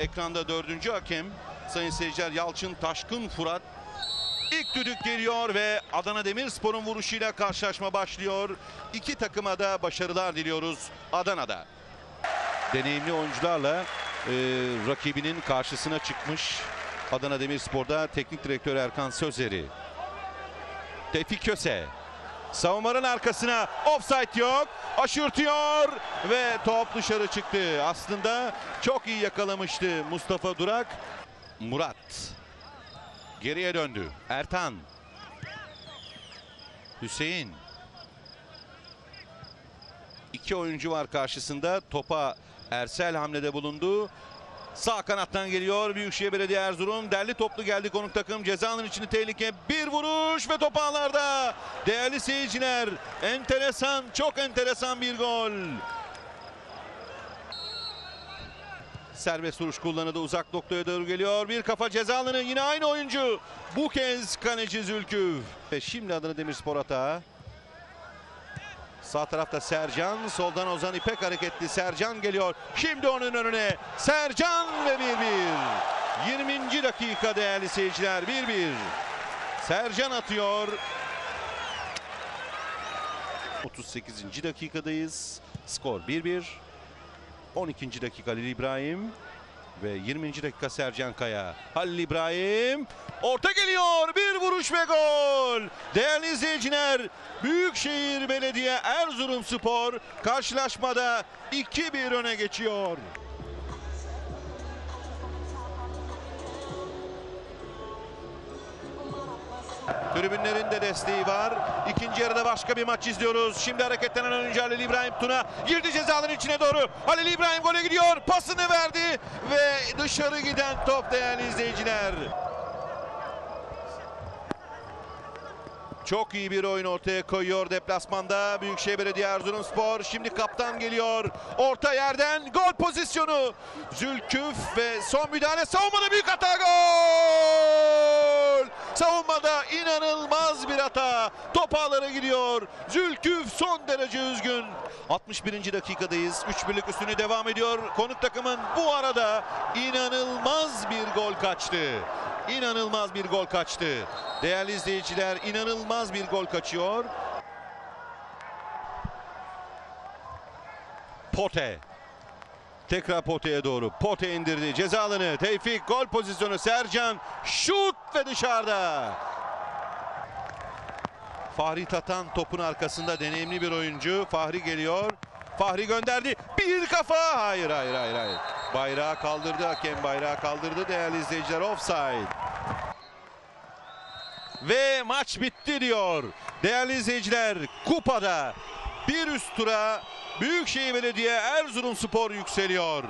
ekranda dördüncü hakem. Sayın seyirciler Yalçın Taşkın Fırat. İlk düdük geliyor ve Adana Demirspor'un vuruşuyla karşılaşma başlıyor. İki takıma da başarılar diliyoruz Adana'da. Deneyimli oyuncularla e, rakibinin karşısına çıkmış Adana Demirspor'da teknik direktör Erkan Sözeri. Tevfik Köse. Savunmanın arkasına offside yok. Aşırtıyor ve top dışarı çıktı. Aslında çok iyi yakalamıştı Mustafa Durak. Murat. Geriye döndü. Ertan. Hüseyin. İki oyuncu var karşısında. Topa Ersel hamlede bulundu. Sağ kanattan geliyor Büyükşehir Belediye Erzurum. Derli toplu geldi konuk takım. Cezanın içinde tehlike. Bir vuruş ve top ağlarda. Değerli seyirciler enteresan çok enteresan bir gol. Serbest vuruş kullanıldı uzak noktaya doğru geliyor. Bir kafa cezalını yine aynı oyuncu. Bu kez kaleci Zülküf. Ve şimdi Adana Demirspor atağı. Sağ tarafta Sercan, soldan Ozan İpek hareketli. Sercan geliyor. Şimdi onun önüne Sercan ve 1-1. 20. dakika değerli seyirciler 1-1. Sercan atıyor. 38. dakikadayız. Skor 1-1. 12. dakika Halil İbrahim ve 20. dakika Sercan Kaya. Halil İbrahim orta geliyor. Bir vuruş ve gol. Değerli izleyiciler Büyükşehir Belediye Erzurum Spor karşılaşmada 2-1 öne geçiyor. Tribünlerin de desteği var. İkinci yarıda başka bir maç izliyoruz. Şimdi hareketlenen oyuncu Halil İbrahim Tuna girdi cezanın içine doğru. Halil İbrahim gole gidiyor. Pasını verdi ve dışarı giden top değerli izleyiciler. Çok iyi bir oyun ortaya koyuyor deplasmanda Büyükşehir Belediye Erzurumspor. Şimdi kaptan geliyor. Orta yerden gol pozisyonu. Zülküf ve son müdahale savunmada büyük hata gol. Savunmada inanılmaz bir hata. Top ağlara gidiyor. Zülküf son derece üzgün. 61. dakikadayız. 3-1'lik üstünü devam ediyor. Konuk takımın bu arada inanılmaz bir gol kaçtı. İnanılmaz bir gol kaçtı. Değerli izleyiciler inanılmaz bir gol kaçıyor. Pote. Tekrar poteye doğru. Pote indirdi ceza alanı. Tevfik gol pozisyonu. Sercan şut ve dışarıda. Fahri Tatan topun arkasında deneyimli bir oyuncu. Fahri geliyor. Fahri gönderdi. Bir kafa. Hayır hayır hayır hayır. Bayrağı kaldırdı hakem bayrağı kaldırdı değerli izleyiciler offside. Ve maç bitti diyor. Değerli izleyiciler kupada bir üst tura Büyükşehir Belediye Erzurumspor yükseliyor.